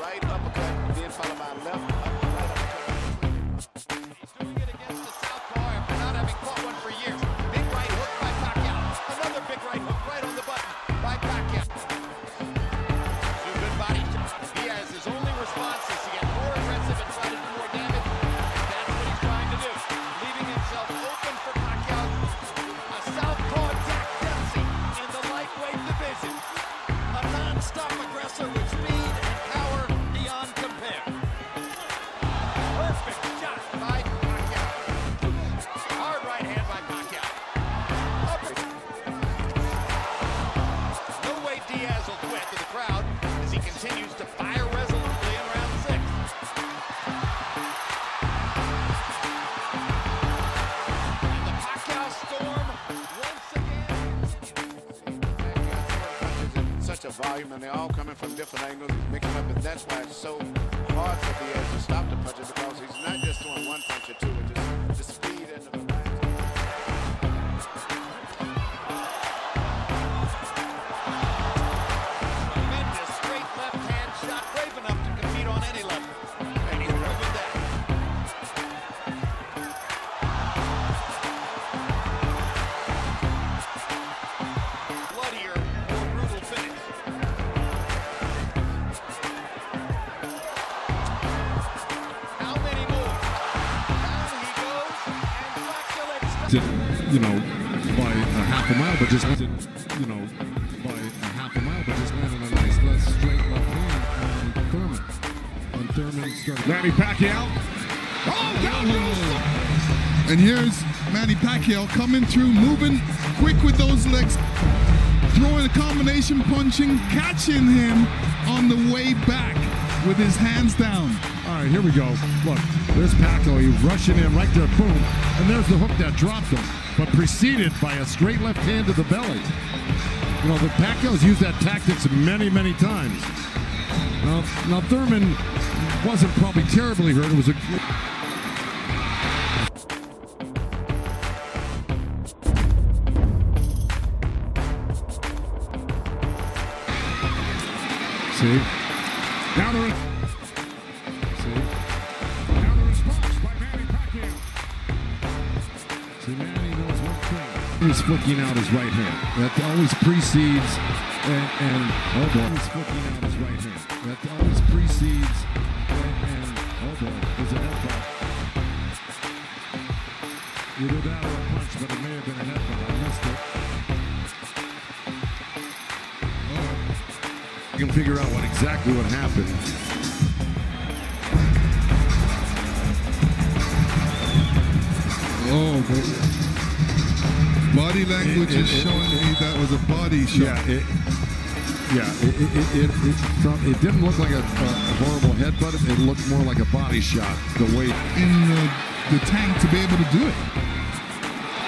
Right uppercut. Burst of volume, and they're all coming from different angles, mixing up, and that's why it's so hard for Diaz to stop the punches because he's not just doing one punch or two, To, you know, by a half a mile, but just to, you know, by a half a mile, but just landed a nice left straight left hand on Thurman. And Thurman started. Manny Pacquiao. Oh, down goes And here's Manny Pacquiao coming through, moving quick with those legs, throwing a combination punching, catching him on the way back with his hands down. Right, here we go. Look, there's Pacquiao. He's rushing in right there, boom. And there's the hook that dropped him, but preceded by a straight left hand to the belly. You know, the Pacquiao's used that tactics many, many times. Now, now Thurman wasn't probably terribly hurt. It was a See? Now He's flicking out his right hand. That always precedes and, and oh boy, he's flicking out his right hand. That always precedes and, and oh boy, is a headbutt. Either that or a punch, but it may have been a headbutt. I missed it. You can figure out what exactly what happened. Oh, but body language It- it- is it- showing me that was a body shot. Yeah, it, yeah, it, it, it, it, it, from, it didn't look like a, a horrible headbutt. It looked more like a body shot. The way. in the, the tank to be able to do it.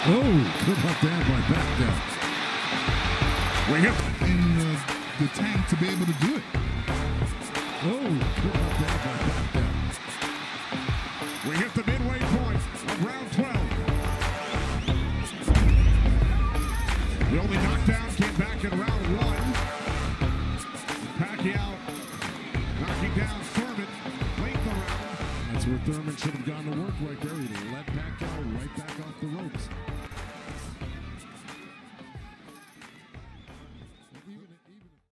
Oh, good left hand by back down. Wing it. In the, the tank to be able to do it. Oh, The only knockdown came back in round one. Pacquiao knocking down Thurman late the round. That's where Thurman should have gone to work right there. He let Pacquiao right back off the ropes.